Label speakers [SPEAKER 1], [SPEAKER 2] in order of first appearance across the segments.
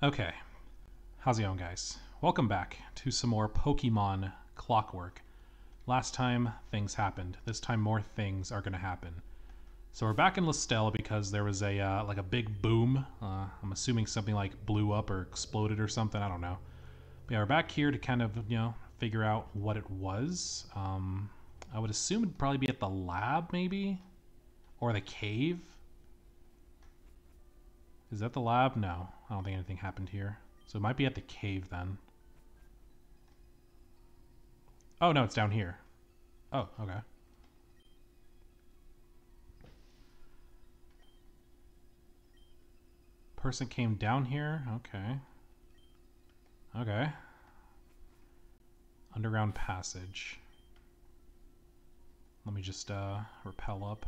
[SPEAKER 1] Okay. How's it going, guys? Welcome back to some more Pokemon Clockwork. Last time, things happened. This time, more things are going to happen. So we're back in Lestelle because there was a uh, like a big boom. Uh, I'm assuming something like blew up or exploded or something. I don't know. But yeah, we're back here to kind of you know figure out what it was. Um, I would assume it'd probably be at the lab, maybe, or the cave. Is that the lab? No, I don't think anything happened here. So it might be at the cave then. Oh, no, it's down here. Oh, okay. Person came down here? Okay. Okay. Underground passage. Let me just uh, repel up.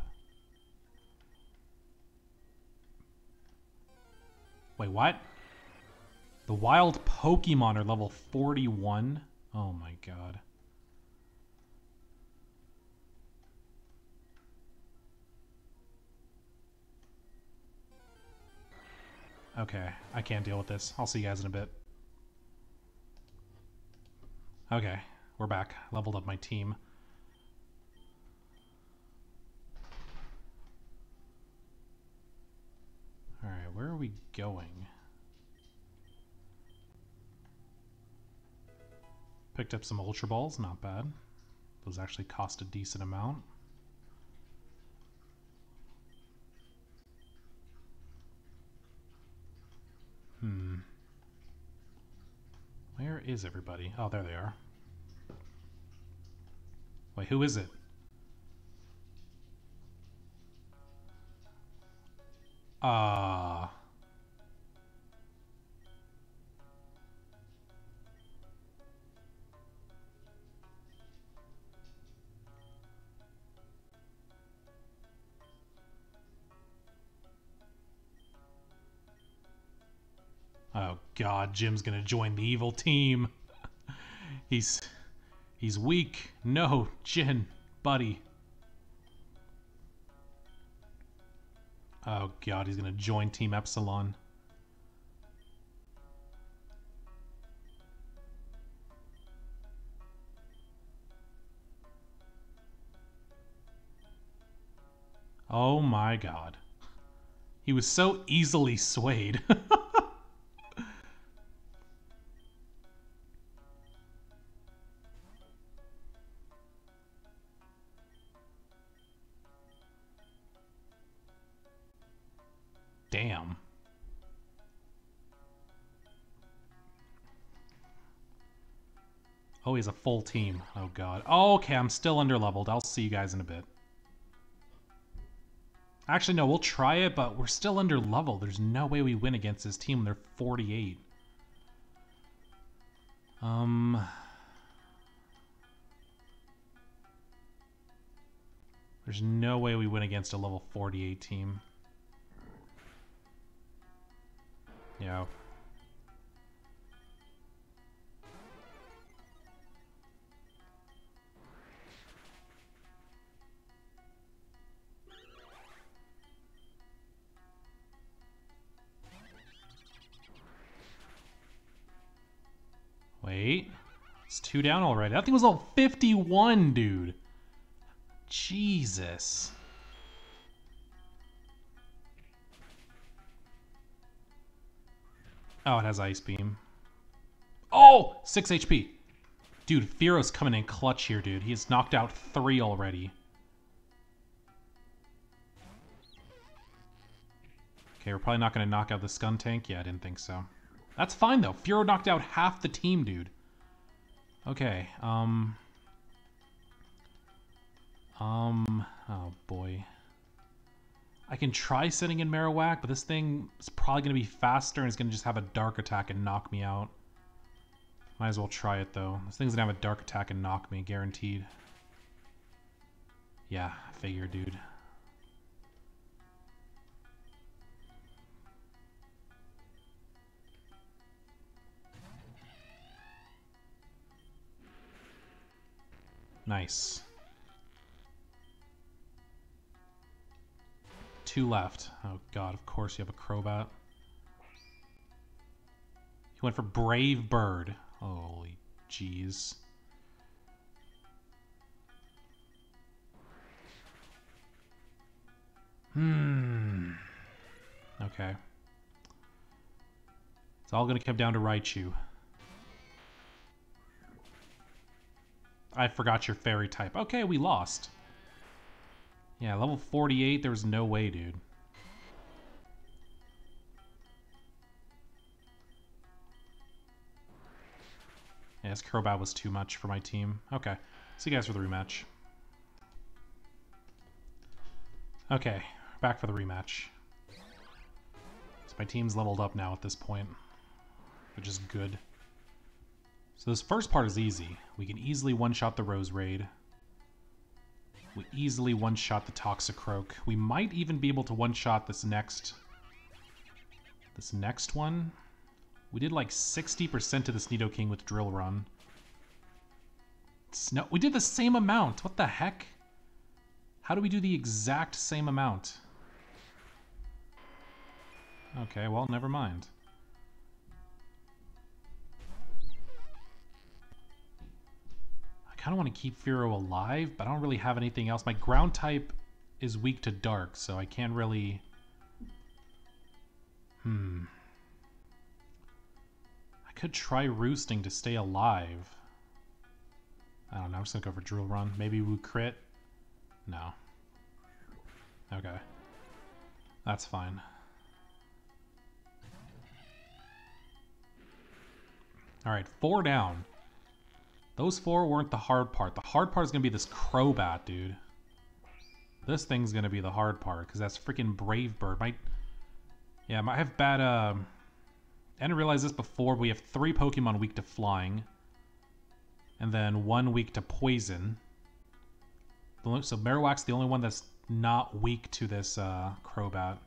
[SPEAKER 1] Wait, what? The wild Pokemon are level 41? Oh my god. Okay, I can't deal with this. I'll see you guys in a bit. Okay, we're back. Leveled up my team. Alright, where are we going? Picked up some Ultra Balls, not bad. Those actually cost a decent amount. Hmm. Where is everybody? Oh, there they are. Wait, who is it? Ah. Uh, Oh god, Jin's gonna join the evil team. he's he's weak. No, Jin, buddy. Oh god, he's gonna join Team Epsilon. Oh my god. He was so easily swayed. He's a full team. Oh, God. Oh, okay, I'm still underleveled. I'll see you guys in a bit. Actually, no, we'll try it, but we're still under level. There's no way we win against this team. They're 48. Um... There's no way we win against a level 48 team. Yeah. Wait. It's two down already. That thing was all 51, dude. Jesus. Oh, it has Ice Beam. Oh! 6 HP. Dude, Fearow's coming in clutch here, dude. He has knocked out three already. Okay, we're probably not going to knock out the Skuntank. Yeah, I didn't think so. That's fine, though. Fearow knocked out half the team, dude. Okay, um... Um, oh boy. I can try sending in Marowak, but this thing is probably going to be faster and it's going to just have a dark attack and knock me out. Might as well try it though. This thing's going to have a dark attack and knock me, guaranteed. Yeah, figure, dude. Nice. two left. Oh god, of course you have a Crobat. He went for Brave Bird. Holy jeez. Hmm. Okay. It's all going to come down to Raichu. I forgot your fairy type. Okay, we lost. Yeah, level 48, there was no way, dude. This Crobat was too much for my team. Okay, see you guys for the rematch. Okay, back for the rematch. So my team's leveled up now at this point, which is good. So this first part is easy. We can easily one-shot the Roserade. We easily one-shot the Toxicroak. We might even be able to one-shot this next... This next one. We did like 60% of this Nidoking with Drill Run. No, we did the same amount. What the heck? How do we do the exact same amount? Okay, well, never mind. Kind of want to keep Fearow alive, but I don't really have anything else. My ground type is weak to dark, so I can't really... Hmm. I could try roosting to stay alive. I don't know, I'm just gonna go for Drill Run. Maybe we crit? No. Okay. That's fine. Alright, four down. Those four weren't the hard part. The hard part is going to be this Crobat, dude. This thing's going to be the hard part, because that's freaking Brave Bird. Might, yeah, might have bad, uh... I didn't realize this before, we have three Pokemon weak to flying. And then one weak to poison. So Marowak's the only one that's not weak to this uh, Crobat.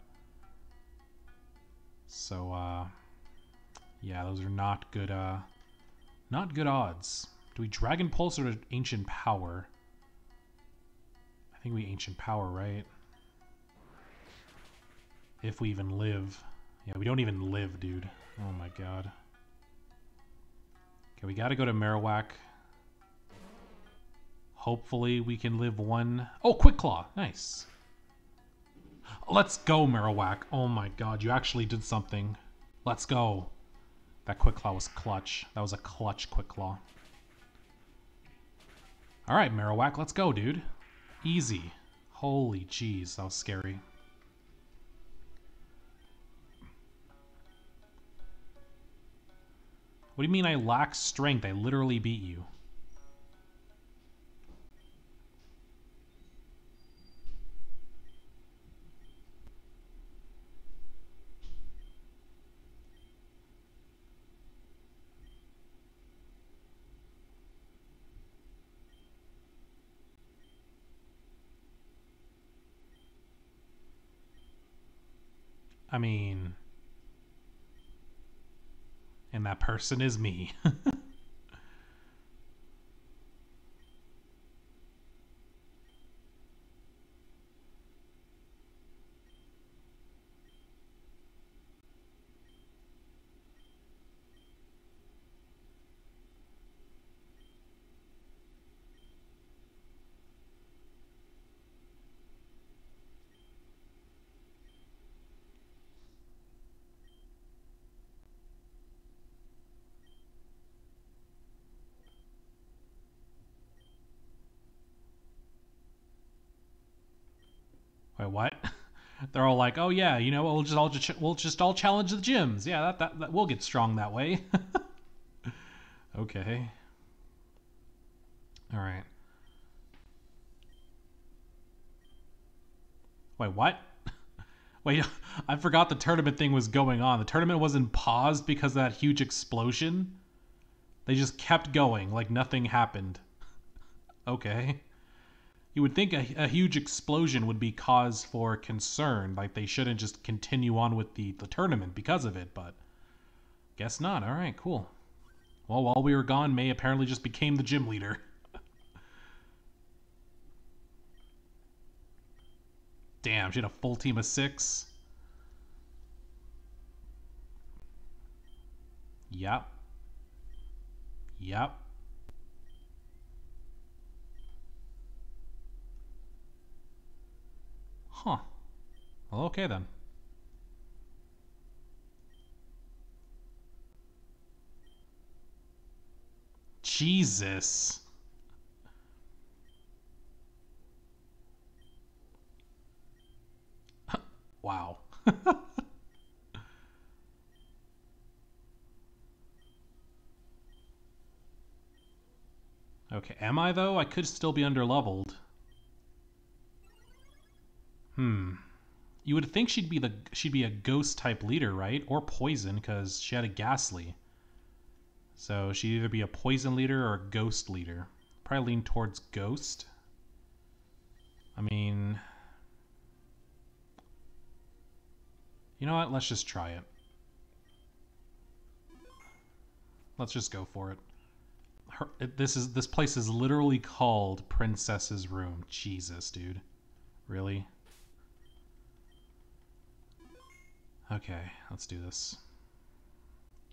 [SPEAKER 1] So, uh... Yeah, those are not good, uh... Not good odds. Do we Dragon Pulse or Ancient Power? I think we Ancient Power, right? If we even live. Yeah, we don't even live, dude. Oh my god. Okay, we gotta go to Marowak. Hopefully we can live one... Oh, Quick Claw! Nice. Let's go, Marowak. Oh my god, you actually did something. Let's go. That Quick Claw was clutch. That was a clutch Quick Claw. All right, Marowak, let's go, dude. Easy. Holy jeez, that was scary. What do you mean I lack strength? I literally beat you. I mean, and that person is me. Wait, what? They're all like, "Oh yeah, you know, we'll just all just we'll just all challenge the gyms. Yeah, that that, that we'll get strong that way." okay. All right. Wait, what? Wait, I forgot the tournament thing was going on. The tournament wasn't paused because of that huge explosion. They just kept going like nothing happened. okay you would think a, a, huge explosion would be cause for concern. Like they shouldn't just continue on with the, the tournament because of it, but guess not. All right, cool. Well, while we were gone, May apparently just became the gym leader. Damn, she had a full team of six. Yep. Yep. Huh. Well, okay then. Jesus. wow. okay, am I though? I could still be underleveled. Hmm. You would think she'd be the she'd be a ghost type leader, right? Or poison, because she had a Gastly. So she'd either be a poison leader or a ghost leader. Probably lean towards ghost. I mean, you know what? Let's just try it. Let's just go for it. Her, it. This is this place is literally called Princess's Room. Jesus, dude. Really? Okay, let's do this.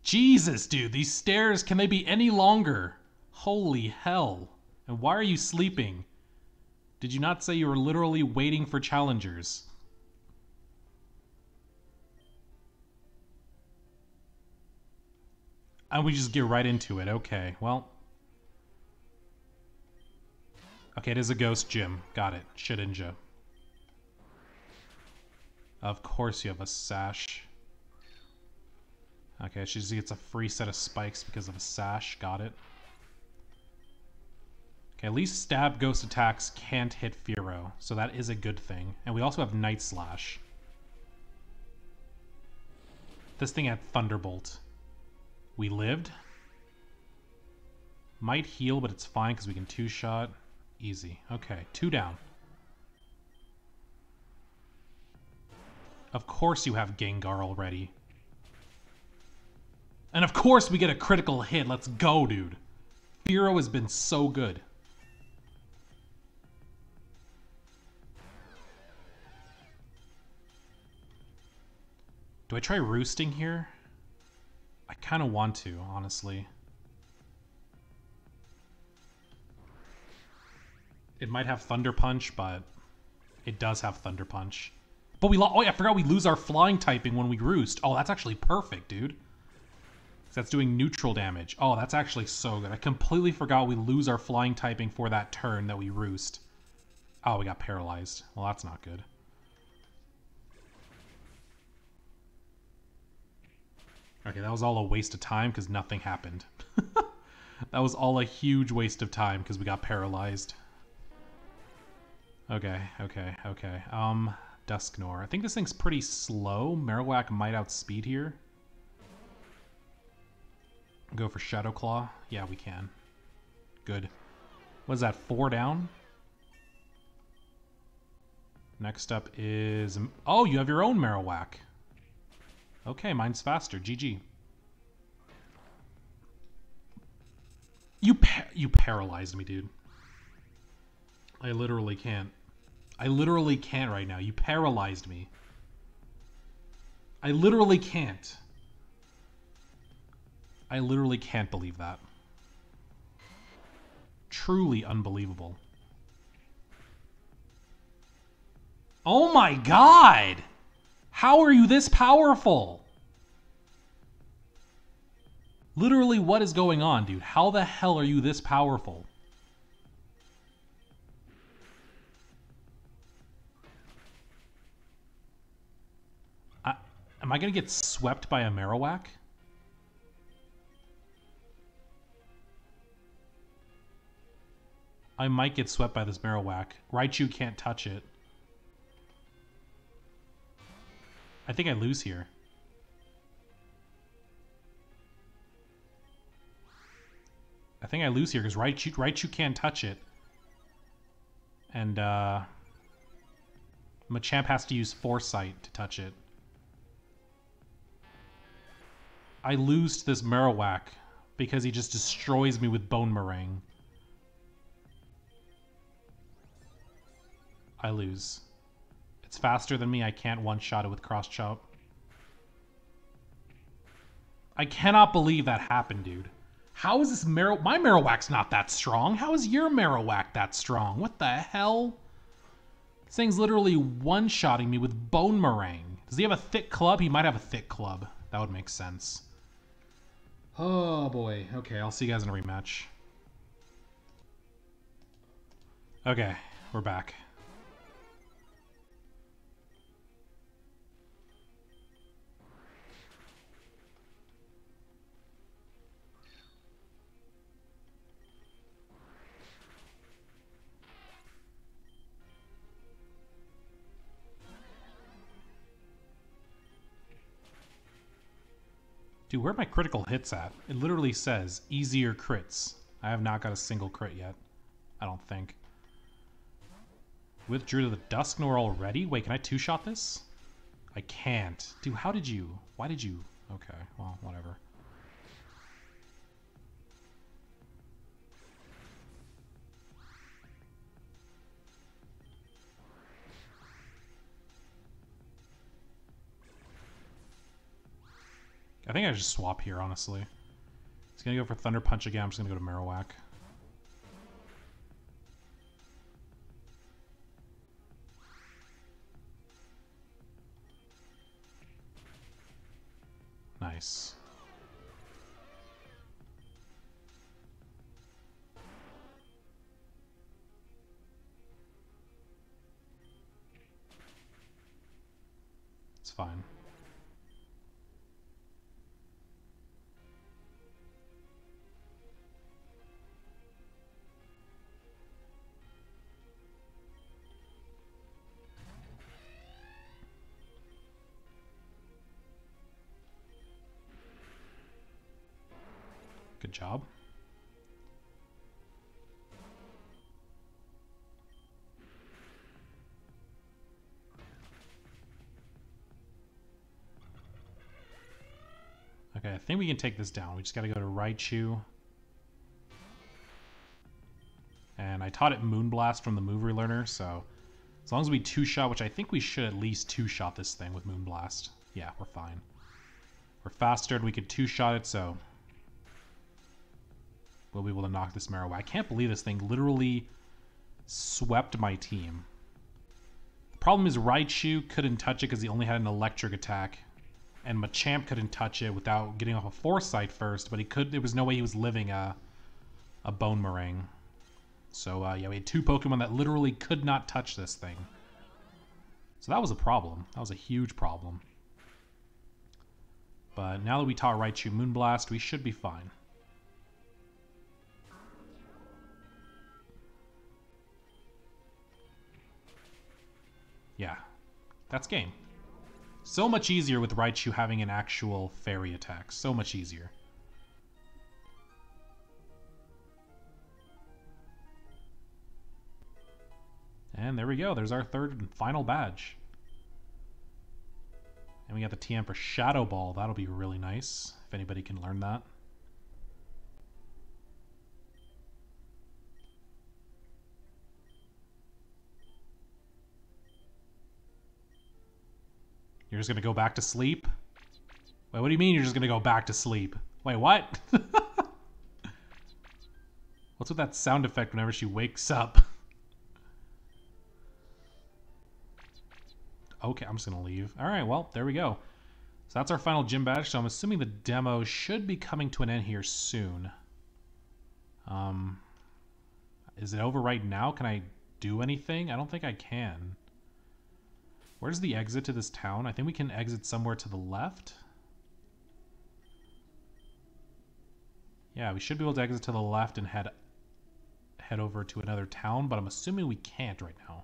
[SPEAKER 1] Jesus, dude, these stairs, can they be any longer? Holy hell. And why are you sleeping? Did you not say you were literally waiting for challengers? And we just get right into it. Okay, well. Okay, it is a ghost gym. Got it. Shedinja. Of course you have a sash. Okay, she just gets a free set of spikes because of a sash. Got it. Okay, at least stab ghost attacks can't hit Fearow, so that is a good thing. And we also have Night Slash. This thing had Thunderbolt. We lived. Might heal, but it's fine because we can two-shot. Easy. Okay, two down. Of course you have Gengar already. And of course we get a critical hit. Let's go, dude. Fearow has been so good. Do I try roosting here? I kind of want to, honestly. It might have Thunder Punch, but it does have Thunder Punch. But we lost. oh yeah, I forgot we lose our flying typing when we roost. Oh, that's actually perfect, dude. That's doing neutral damage. Oh, that's actually so good. I completely forgot we lose our flying typing for that turn that we roost. Oh, we got paralyzed. Well, that's not good. Okay, that was all a waste of time because nothing happened. that was all a huge waste of time because we got paralyzed. Okay, okay, okay. Um, Dusknoir. I think this thing's pretty slow. Marowak might outspeed here. Go for Shadow Claw. Yeah, we can. Good. What is that, four down? Next up is... Oh, you have your own Marowak. Okay, mine's faster. GG. You pa you paralyzed me, dude. I literally can't. I literally can't right now. You paralyzed me. I literally can't. I literally can't believe that. Truly unbelievable. Oh my god! How are you this powerful? Literally, what is going on, dude? How the hell are you this powerful? Am I going to get swept by a Marowak? I might get swept by this Marowak. Raichu can't touch it. I think I lose here. I think I lose here because Raichu, Raichu can't touch it. And uh, Machamp has to use Foresight to touch it. I lose to this Marowak because he just destroys me with Bonemerang. I lose. It's faster than me. I can't one-shot it with Cross Chop. I cannot believe that happened, dude. How is this Marrow... My Marowak's not that strong. How is your Marowak that strong? What the hell? This thing's literally one-shotting me with Bonemerang. Does he have a thick club? He might have a thick club. That would make sense. Oh, boy. Okay, I'll see you guys in a rematch. Okay, we're back. Dude, where are my critical hits at? It literally says easier crits. I have not got a single crit yet. I don't think. Withdrew to the Dusknoir already? Wait, can I two-shot this? I can't. Dude, how did you? Why did you? Okay, well, whatever. I think I just swap here, honestly. He's gonna go for Thunder Punch again. I'm just gonna go to Marowak. Nice. It's fine. Good job. Okay, I think we can take this down. We just got to go to Raichu. And I taught it Moonblast from the Move Relearner, so as long as we two-shot, which I think we should at least two-shot this thing with Moonblast. Yeah, we're fine. We're faster and we could two-shot it, so we'll be able to knock this Marowak. I can't believe this thing literally swept my team. The problem is Raichu couldn't touch it because he only had an electric attack. And Machamp couldn't touch it without getting off a Foresight first, but he could. There was no way he was living a, a Bonemerang. So, uh, yeah, we had two Pokemon that literally could not touch this thing. So that was a problem. That was a huge problem. But now that we taught Raichu Moonblast, we should be fine. Yeah, that's game. So much easier with Raichu having an actual fairy attack. So much easier. And there we go. There's our third and final badge. And we got the TM for Shadow Ball. That'll be really nice if anybody can learn that. You're just gonna go back to sleep? Wait, what do you mean you're just gonna go back to sleep? Wait, what? What's with that sound effect whenever she wakes up? okay, I'm just gonna leave. Alright, well, there we go. So that's our final gym badge, so I'm assuming the demo should be coming to an end here soon. Um, is it over right now? Can I do anything? I don't think I can. Where's the exit to this town? I think we can exit somewhere to the left. Yeah, we should be able to exit to the left and head head over to another town, but I'm assuming we can't right now.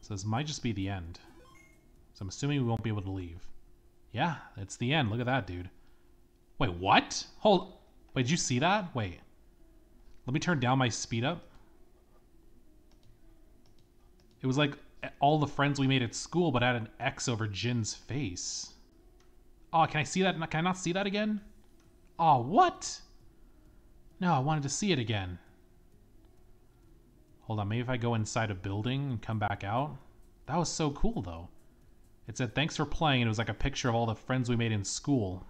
[SPEAKER 1] So this might just be the end. So I'm assuming we won't be able to leave. Yeah, it's the end. Look at that, dude. Wait, what? Hold. Wait, did you see that? Wait. Let me turn down my speed up. It was like all the friends we made at school, but had an X over Jin's face. Oh, can I see that? Can I not see that again? Oh, what? No, I wanted to see it again. Hold on, maybe if I go inside a building and come back out? That was so cool, though. It said, thanks for playing, and it was like a picture of all the friends we made in school.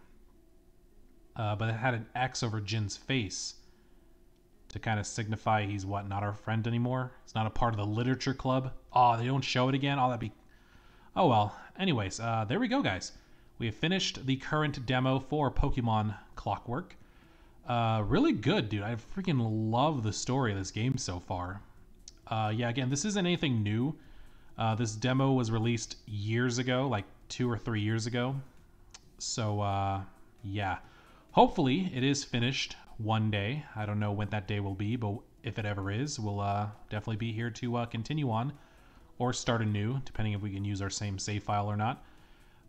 [SPEAKER 1] Uh, but it had an X over Jin's face to kind of signify he's what, not our friend anymore? He's not a part of the literature club? Oh, they don't show it again? Oh, that'd be. Oh, well. Anyways, uh, there we go, guys. We have finished the current demo for Pokemon Clockwork. Uh, really good, dude. I freaking love the story of this game so far. Uh, yeah, again, this isn't anything new. Uh, this demo was released years ago, like two or three years ago. So, uh, yeah. Hopefully, it is finished one day. I don't know when that day will be, but if it ever is, we'll uh, definitely be here to uh, continue on or start anew, depending if we can use our same save file or not.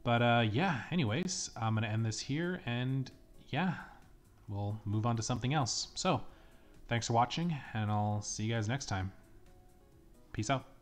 [SPEAKER 1] But uh, yeah, anyways, I'm going to end this here, and yeah, we'll move on to something else. So, thanks for watching, and I'll see you guys next time. Peace out.